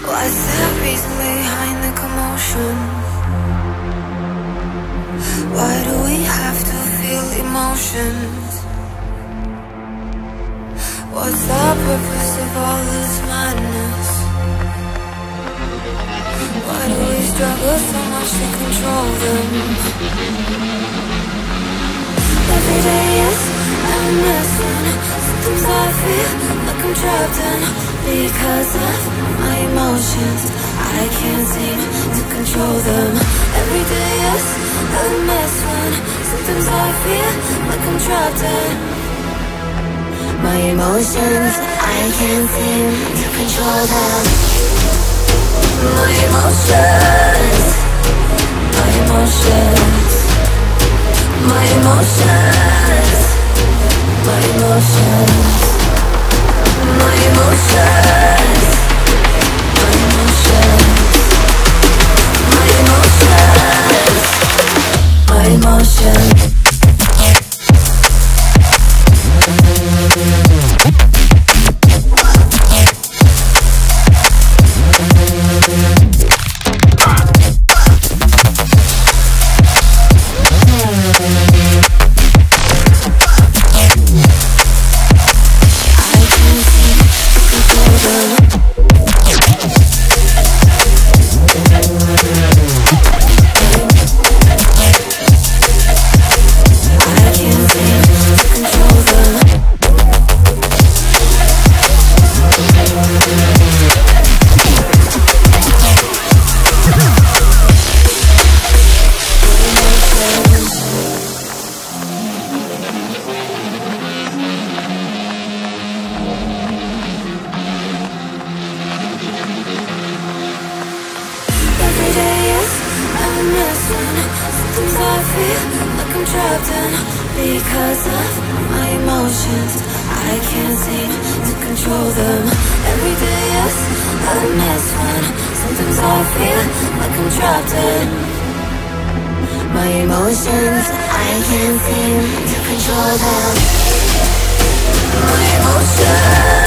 What's the reason behind the commotion? Why do we have to feel emotions? What's the purpose of all this madness? Why do we struggle so much to control them? Every day is a messing Sometimes I feel like I'm trapped in Because of my emotions. I can't seem to control them. Every day is a mess when Sometimes I feel like I'm trapped in My emotions. I can't seem to control them. My emotions. My emotions. My emotions, my emotions, Sometimes I feel like I'm trapped in Because of my emotions. I can't seem to control them. Every day is a mess when Sometimes I feel like I'm trapped in. My emotions I can't seem to control them. My emotions